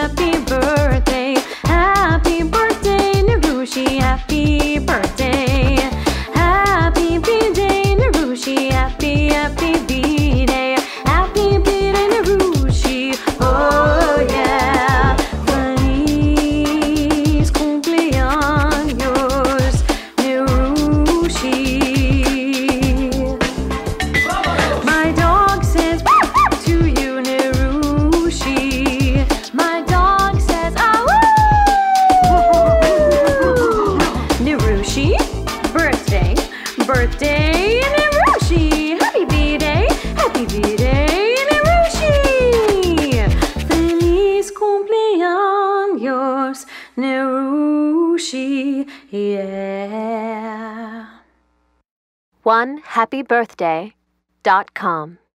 happy birthday. Hiroshi. Birthday, birthday in Happy B-Day, happy B-Day in Feliz cumpleaños, Nirushi, yeah. One happy birthday dot com.